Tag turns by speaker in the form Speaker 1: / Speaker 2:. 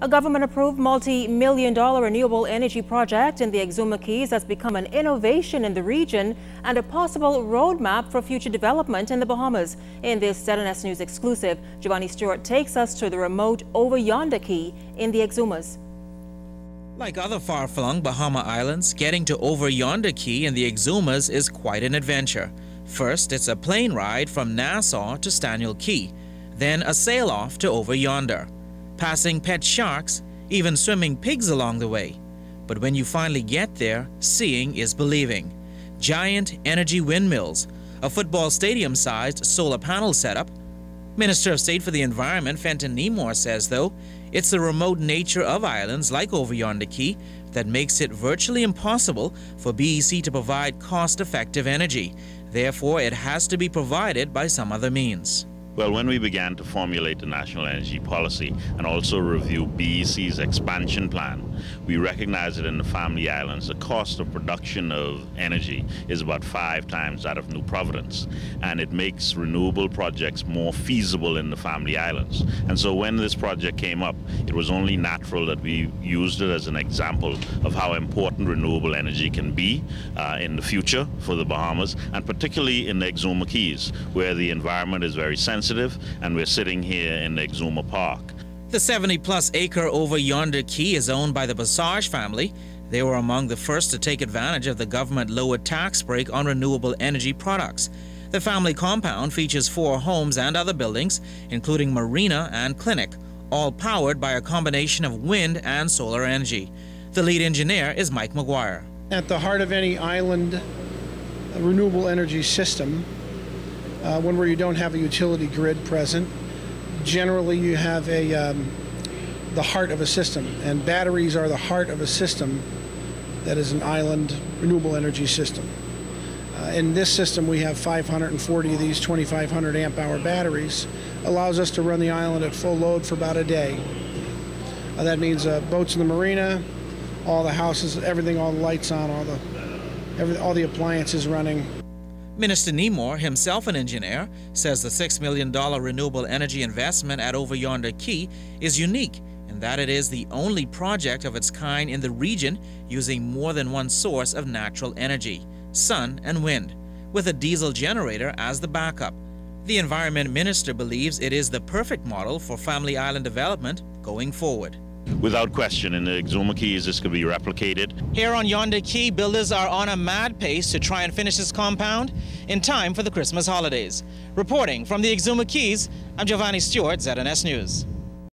Speaker 1: A government-approved multi-million dollar renewable energy project in the Exuma Cays has become an innovation in the region and a possible roadmap for future development in the Bahamas. In this ZNS News exclusive, Giovanni Stewart takes us to the remote Over Yonder Cay in the Exumas.
Speaker 2: Like other far-flung Bahama islands, getting to Over Yonder Cay in the Exumas is quite an adventure. First, it's a plane ride from Nassau to Staniel Cay, then a sail-off to Over Yonder passing pet sharks, even swimming pigs along the way. But when you finally get there, seeing is believing. Giant energy windmills, a football stadium sized solar panel setup. Minister of State for the Environment Phenton Neymour says, though, it's the remote nature of islands like over yonder Cay that makes it virtually impossible for BEC to provide cost effective energy. Therefore, it has to be provided by some other means.
Speaker 3: Well, when we began to formulate the national energy policy and also review BEC's expansion plan, we recognized that in the Family Islands, the cost of production of energy is about five times that of New Providence, and it makes renewable projects more feasible in the Family Islands. And so when this project came up, it was only natural that we used it as an example of how important renewable energy can be uh, in the future for the Bahamas, and particularly in the Exuma Cays, where the environment is very sensitive sensitive, and we're sitting here in Exuma Park.
Speaker 2: The 70 plus acre over yonder Cay is owned by the Basage family. They were among the first to take advantage of the government lowered tax break on renewable energy products. The family compound features four homes and other buildings, including marina and clinic, all powered by a combination of wind and solar energy. The lead engineer is Mike McGuire.
Speaker 4: At the heart of any island renewable energy system uh, one where you don't have a utility grid present. Generally, you have a um, the heart of a system, and batteries are the heart of a system that is an island renewable energy system. Uh, in this system, we have 540 of these 2,500 amp hour batteries. Allows us to run the island at full load for about a day. Uh, that means uh, boats in the marina, all the houses, everything, all the lights on, all the every, all the appliances running.
Speaker 2: Minister Neymour, himself an engineer, says the $6 million renewable energy investment at Over Yonder Cay is unique in that it is the only project of its kind in the region using more than one source of natural energy, sun and wind, with a diesel generator as the backup. The Environment Minister believes it is the perfect model for Family Island development going forward.
Speaker 3: Without question, in the Exuma Cays, this could be replicated.
Speaker 2: Here on Yonder Cay, builders are on a mad pace to try and finish this compound in time for the Christmas holidays. Reporting from the Exuma Cays, I'm Giovanni Stewart, ZNS News.